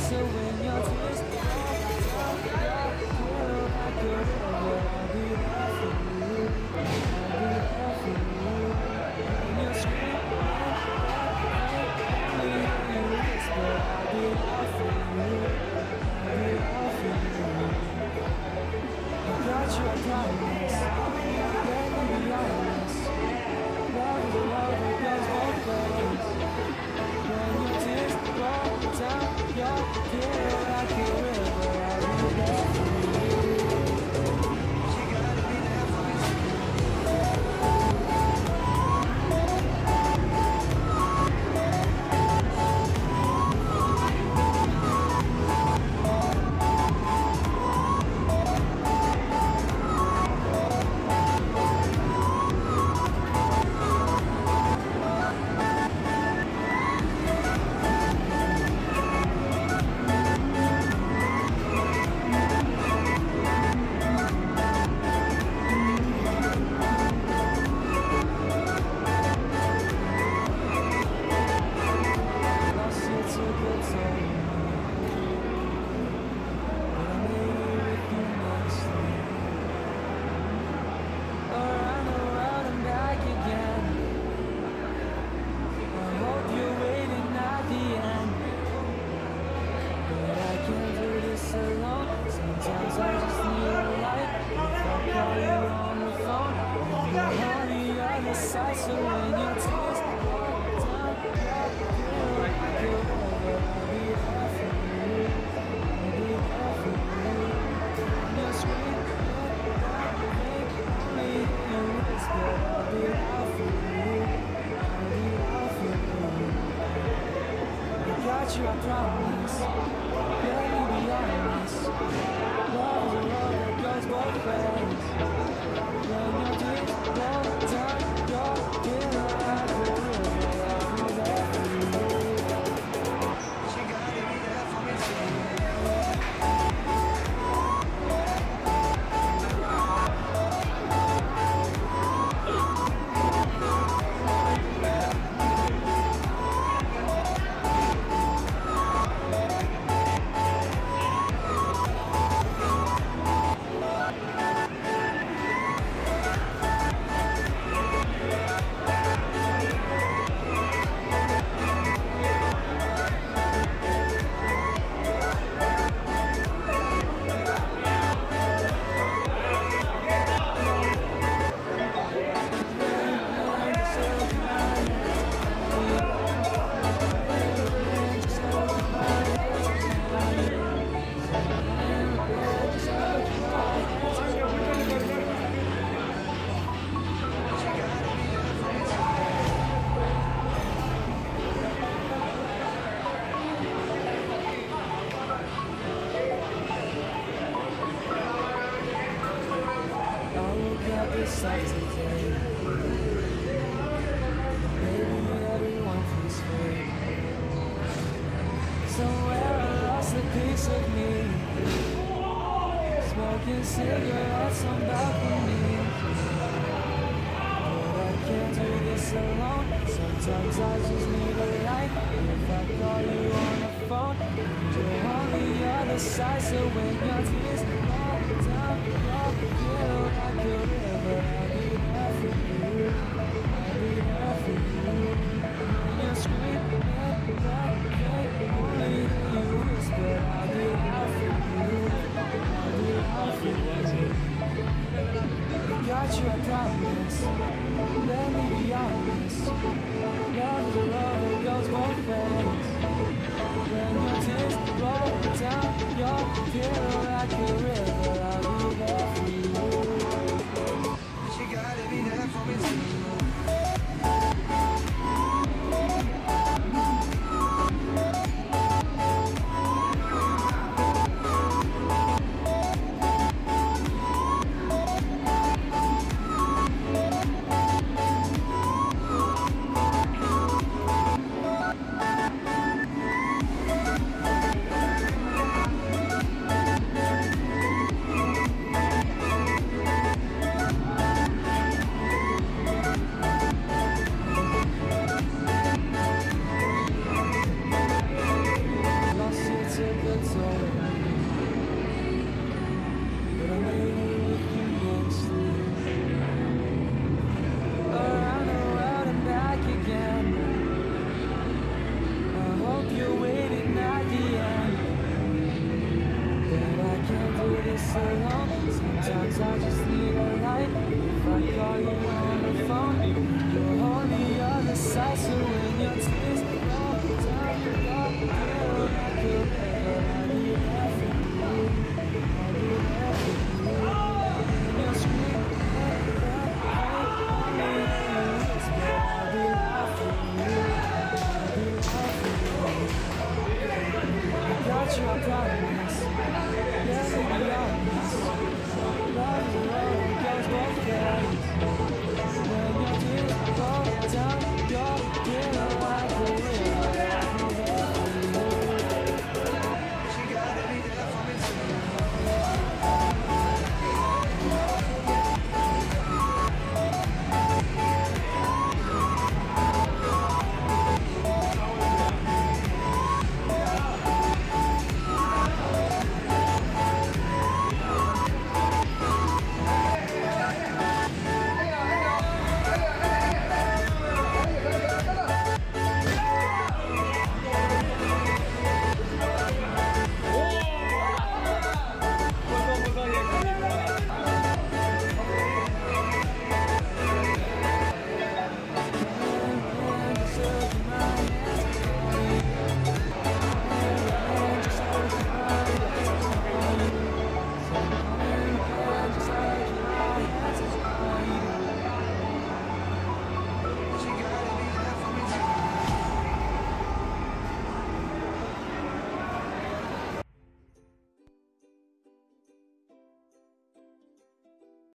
side, so side. So when your tears